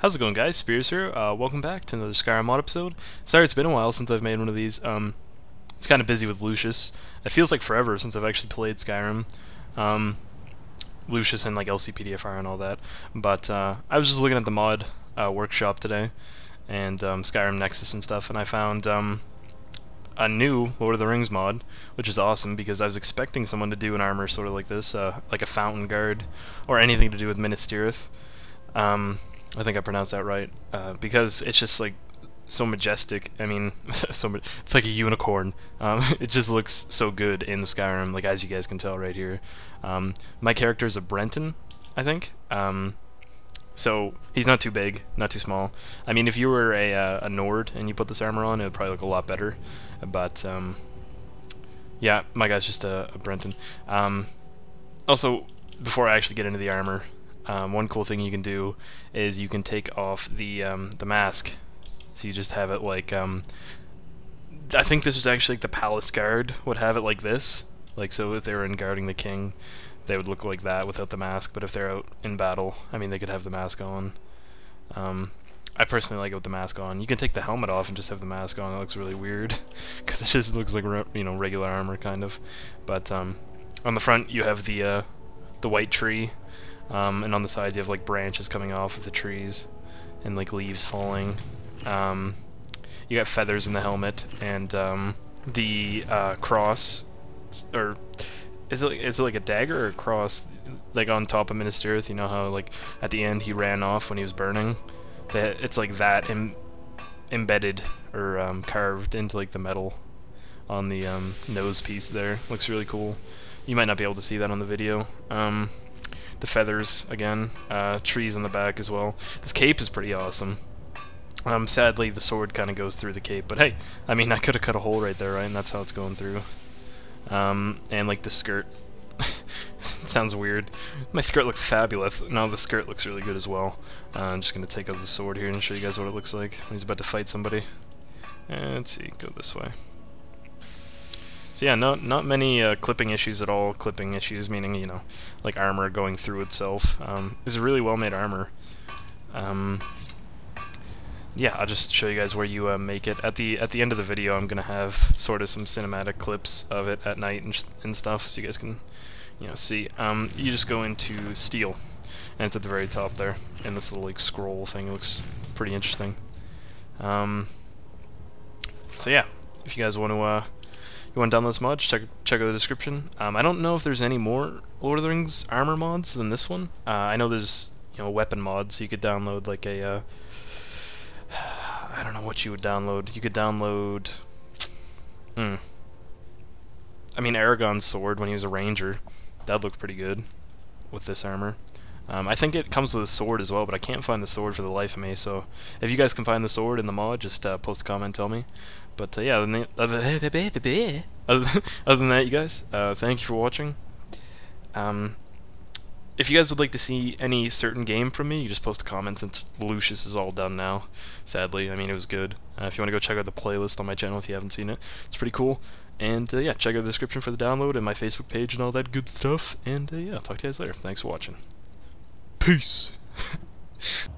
How's it going guys? Speirs here. Uh, welcome back to another Skyrim mod episode. Sorry it's been a while since I've made one of these. Um, it's kind of busy with Lucius. It feels like forever since I've actually played Skyrim. Um, Lucius and like LCPDFR and all that. But uh, I was just looking at the mod uh, workshop today and um, Skyrim Nexus and stuff and I found um, a new Lord of the Rings mod, which is awesome because I was expecting someone to do an armor sort of like this, uh, like a Fountain Guard, or anything to do with Minas Tirith. I think I pronounced that right, uh, because it's just like so majestic. I mean, so it's like a unicorn. Um, it just looks so good in the Skyrim, like as you guys can tell right here. Um, my character is a Breton, I think. Um, so he's not too big, not too small. I mean, if you were a, uh, a Nord and you put this armor on, it would probably look a lot better. But um, yeah, my guy's just a, a Breton. Um, also, before I actually get into the armor, um, one cool thing you can do is you can take off the um, the mask. So you just have it like um, I think this was actually like the palace guard would have it like this. Like so, if they were in guarding the king, they would look like that without the mask, but if they're out in battle, I mean, they could have the mask on. Um, I personally like it with the mask on. You can take the helmet off and just have the mask on. It looks really weird, because it just looks like you know regular armor kind of. But um, on the front you have the uh, the white tree, um, and on the sides you have like branches coming off of the trees, and like leaves falling. Um, you got feathers in the helmet, and um, the uh, cross, or is it is it like a dagger or a cross like on top of Minas Tirith? You know how like at the end he ran off when he was burning. It's like that Im embedded or um, carved into like the metal on the um, nose piece there. Looks really cool. You might not be able to see that on the video. The feathers again, uh, trees in the back as well. This cape is pretty awesome. Um, sadly, the sword kind of goes through the cape, but hey, I mean, I could have cut a hole right there, right? And that's how it's going through. Um, and like the skirt. sounds weird. My skirt looks fabulous. No, the skirt looks really good as well. Uh, I'm just going to take out the sword here and show you guys what it looks like when he's about to fight somebody. And let's see, go this way. So yeah, not not many uh, clipping issues at all. Clipping issues meaning, you know, like armor going through itself. Um, it's a really well made armor. Um, yeah, I'll just show you guys where you uh, make it. At the at the end of the video, I'm gonna have sort of some cinematic clips of it at night and, and stuff, so you guys can, you know, see. Um, you just go into steel, and it's at the very top there, in this little like scroll thing. It looks pretty interesting. Um, so yeah, if you guys want to uh, want download this mod, check check out the description. Um, I don't know if there's any more Lord of the Rings armor mods than this one. Uh, I know there's you know weapon mods, you could download like a uh, I don't know what you would download. You could download... Hmm. I mean, Aragorn's sword when he was a ranger. That looked pretty good with this armor. Um, I think it comes with a sword as well, but I can't find the sword for the life of me, so if you guys can find the sword in the mod, just uh, post a comment tell me. But uh, yeah, other than, other than that, you guys, uh, thank you for watching. Um, if you guys would like to see any certain game from me, you just post a comment since Lucius is all done now, sadly. I mean, it was good. Uh, if you want to go check out the playlist on my channel if you haven't seen it, it's pretty cool. And uh, yeah, check out the description for the download and my Facebook page and all that good stuff. And uh, yeah, I'll talk to you guys later. Thanks for watching. Peace!